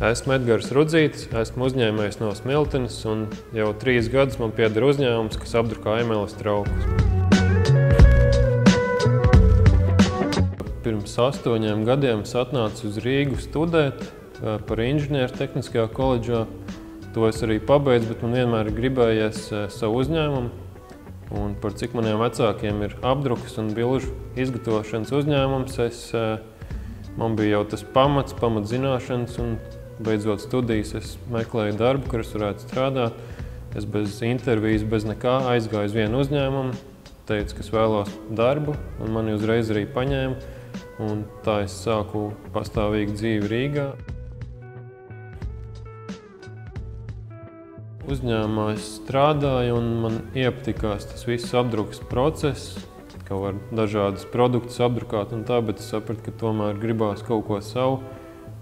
Esmu Edgars Rudzītis, esmu uzņēmējs no Smiltenes un jau trīs gadus man pieder uzņēmums, kas apdrukā emeles traukus. Pirms astoņiem gadiem es atnācu uz Rīgu studēt eh, par inženieru tehniskajā koledžā. To es arī pabeidzu, bet man vienmēr gribējies eh, savu uzņēmumu. Un par cik maniem vecākiem ir apdrukas un bilžu izgatavošanas uzņēmums, es, eh, man bija jau tas pamats, pamatzināšanas un beidzot studijas, es meklēju darbu, kur es varētu strādāt. Es bez intervijas, bez nekā aizgāju uz vienu uzņēmumu, teicu, ka es vēlos darbu, un mani uzreiz arī paņēma. Un tā es sāku pastāvīgu dzīvi Rīgā. Uzņēmumā es strādāju, un man iepatikās tas viss apdrukas process, ka var dažādas produktus apdrukāt un tā, bet es sapratu, ka tomēr gribās kaut ko savu.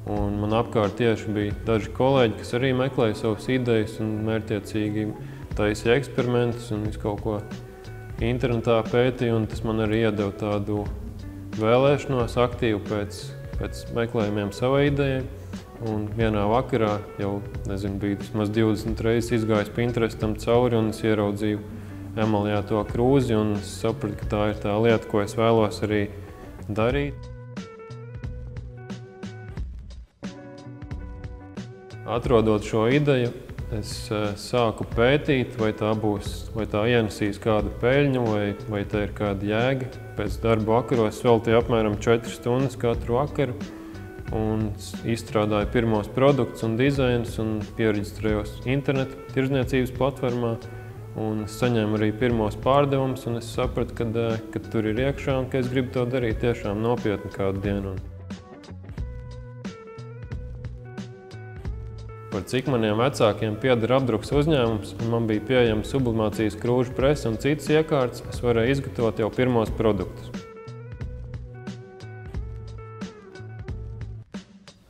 Un man apkārt tieši bija daži kolēģi, kas arī meklēja savas idejas un mērķiecīgi taisīja eksperimentus un visu kaut ko internetā pētīja. Tas man arī iedeva tādu vēlēšanos aktīvu pēc, pēc meklējumiem savai idejai. Un vienā vakarā jau nezinu, bija vismaz 20 reizes izgājis Pinterestam cauri un es ieraudzīju emalijā to krūzi un sapratu, ka tā ir tā lieta, ko es vēlos arī darīt. Atrodot šo ideju, es eh, sāku pētīt, vai tā būs, vai tā ienesīs kādu peļņu, vai, vai tā ir kāda jēga. Pēc darba vakaros veltīju apmēram 4 stundas katru vakaru un izstrādāju pirmos produktus un dizainus un pieregistrējos internetu tirzniecības platformā. Un saņēmu arī pirmos pārdevumus, un es sapratu, ka, eh, ka tur ir iekšā un ka es gribu to darīt tiešām nopietni kādu dienu. Par cik maniem vecākiem pieder apdrukas uzņēmums, un man bija pieejama sublimācijas krūžu presa un citas iekārtas, es varēju izgatavot jau pirmos produktus.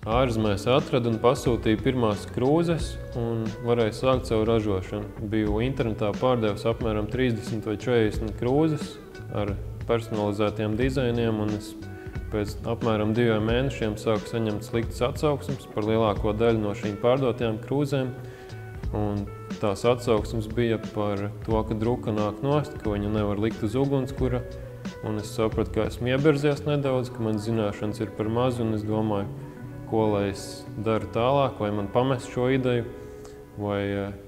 Ārzemēs atradu un pasūtīju pirmās krūzes un varēju sākt savu ražošanu. Biju internetā pārdevis apmēram 30 vai 40 krūzes ar personalizētiem dizainiem un es Pēc apmēram diviem mēnešiem sāku saņemt sliktas atsauksmes par lielāko daļu no šīm pārdotajām krūzēm. Un tās atsauksmes bija par to, ka druka nāk nost, ka viņu nevar likt uz ugunskura. Un es sapratu, ka esmu ieberzies nedaudz, ka man zināšanas ir par mazu, un es domāju, ko lai es daru tālāk, vai man pamest šo ideju, vai eh,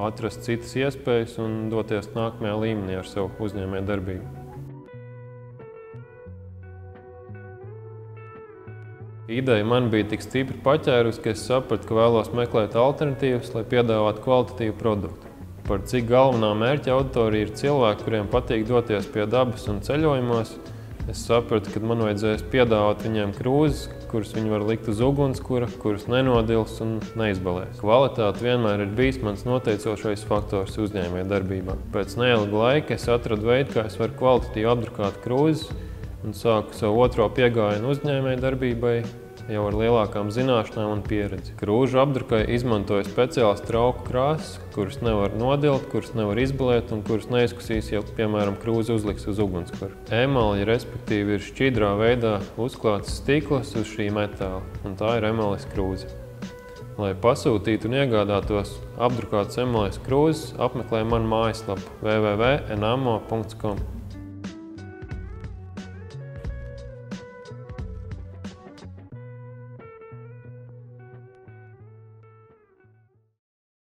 atrast citas iespējas un doties nākamajā līmenī ar savu uzņēmē darbību. Ideja man bija tik stipri paķērusi, ka es sapratu, ka vēlos meklēt alternatīvas, lai piedāvātu kvalitatīvu produktu. Par cik galvenā mērķa auditorija ir cilvēki, kuriem patīk doties pie dabas un ceļojumos, es sapratu, ka man vajadzēs piedāvāt viņiem krūzes, kuras viņi var likt uz ugunskura, kuras nenodils un neizbalēs. Kvalitāte vienmēr ir bijis mans noteicošais faktors uzņēmē darbībā. Pēc neilga laika es atradu veidu, kā es varu kvalitatīvi apdrukāt krūzes, un sāku savu otro piegājienu uzņēmēju darbībai jau ar lielākām zināšanām un pieredzi. Krūžu apdrukai izmantoja speciālas trauku krāsas, kuras nevar nodilt, kuras nevar izbalēt un kuras neizkusīs, ja, piemēram, krūzi uzliks uz ugunskura. Emali, respektīvi, ir šķidrā veidā uzklāts stikls uz šī metāla, un tā ir emalis krūze. Lai pasūtītu un iegādātos apdrukātas emales krūzes, apmeklē manu mājaslapu www.enamo.com.